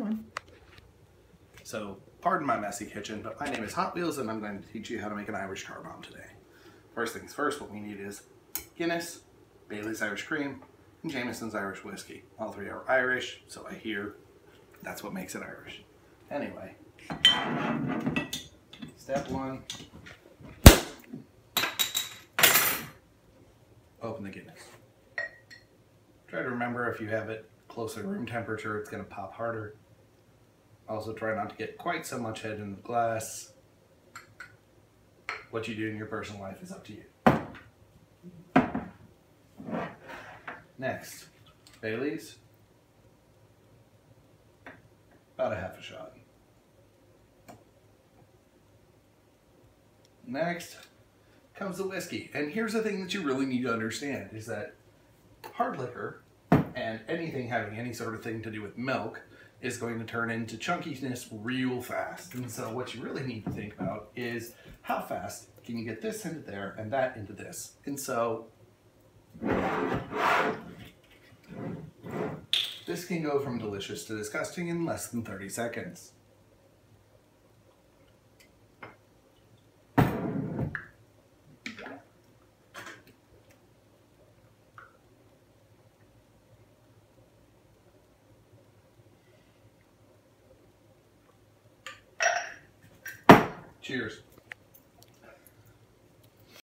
doing. So, pardon my messy kitchen, but my name is Hot Wheels and I'm going to teach you how to make an Irish car bomb today. First things first, what we need is Guinness, Bailey's Irish Cream, and Jameson's Irish Whiskey. All three are Irish, so I hear that's what makes it Irish. Anyway, step one, open the Guinness. Try to remember if you have it closer to room temperature, it's going to pop harder. Also try not to get quite so much head in the glass. What you do in your personal life is up to you. Next, Bailey's. About a half a shot. Next comes the whiskey. And here's the thing that you really need to understand is that hard liquor and anything having any sort of thing to do with milk is going to turn into chunkiness real fast. And so what you really need to think about is how fast can you get this into there and that into this. And so this can go from delicious to disgusting in less than 30 seconds. Cheers.